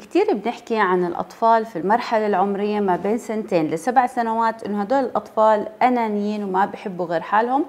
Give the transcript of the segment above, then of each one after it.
كثير بنحكي عن الأطفال في المرحلة العمرية ما بين سنتين لسبع سنوات إنه هدول الأطفال أنانيين وما بيحبوا غير حالهم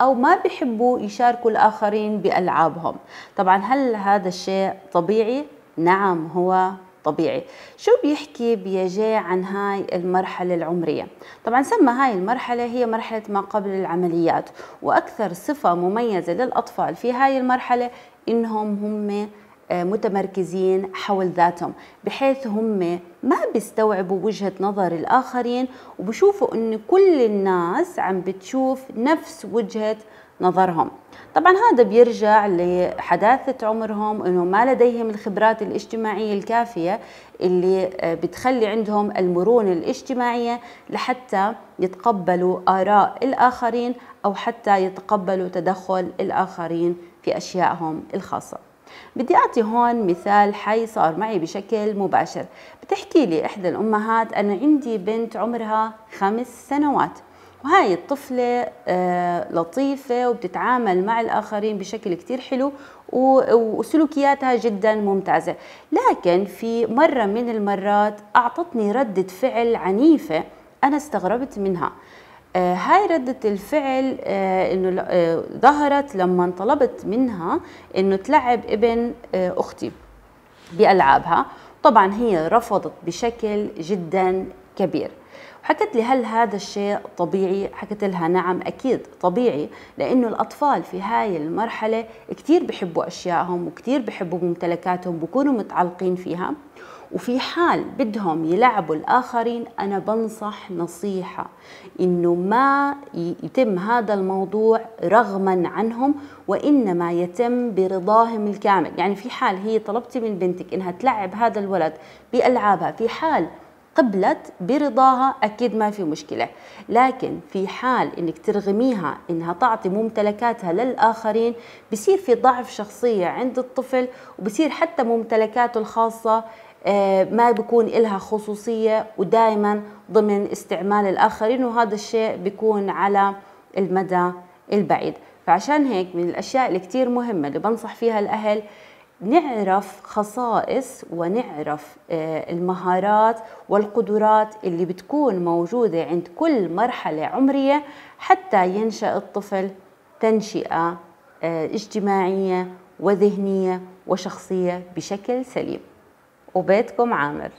أو ما بيحبوا يشاركوا الآخرين بألعابهم. طبعا هل هذا الشيء طبيعي؟ نعم هو طبيعي. شو بيحكي بيجي عن هاي المرحلة العمرية؟ طبعا سمى هاي المرحلة هي مرحلة ما قبل العمليات وأكثر صفة مميزة للأطفال في هاي المرحلة إنهم هم متمركزين حول ذاتهم بحيث هم ما بيستوعبوا وجهة نظر الآخرين وبشوفوا أن كل الناس عم بتشوف نفس وجهة نظرهم. طبعا هذا بيرجع لحداثة عمرهم إنه ما لديهم الخبرات الاجتماعية الكافية اللي آه، بتخلي عندهم المرونة الاجتماعية لحتى يتقبلوا آراء الآخرين أو حتى يتقبلوا تدخل الآخرين في أشيائهم الخاصة. بدي أعطي هون مثال حي صار معي بشكل مباشر. بتحكي لي إحدى الأمهات أنا عندي بنت عمرها خمس سنوات وهاي الطفلة آه، لطيفة وبتتعامل مع الآخرين بشكل كتير حلو وسلوكياتها جدا ممتازة. لكن في مرة من المرات أعطتني ردة فعل عنيفة أنا استغربت منها. آه هاي ردة الفعل آه إنه آه ظهرت لما طلبت منها إنه تلعب ابن آه أختي بألعابها. طبعا هي رفضت بشكل جدا كبير. حكت لي هل هذا الشيء طبيعي؟ حكت لها نعم أكيد طبيعي لأنه الأطفال في هاي المرحلة كتير بحبوا أشيائهم وكتير بحبوا ممتلكاتهم بكونوا متعلقين فيها. وفي حال بدهم يلعبوا الآخرين أنا بنصح نصيحة إنه ما يتم هذا الموضوع رغما عنهم وإنما يتم برضاهم الكامل. يعني في حال هي طلبتي من بنتك إنها تلعب هذا الولد بألعابها في حال قبلت برضاها أكيد ما في مشكلة. لكن في حال إنك ترغميها إنها تعطي ممتلكاتها للآخرين بصير في ضعف شخصية عند الطفل وبصير حتى ممتلكاته الخاصة آه، ما بيكون إلها خصوصية ودائما ضمن استعمال الآخرين وهذا الشيء بيكون على المدى البعيد. فعشان هيك من الأشياء اللي كتير مهمة اللي بنصح فيها الأهل نعرف خصائص ونعرف آه، المهارات والقدرات اللي بتكون موجودة عند كل مرحلة عمرية حتى ينشأ الطفل تنشئة آه، اجتماعية وذهنية وشخصية بشكل سليم. وبيتكم عامر.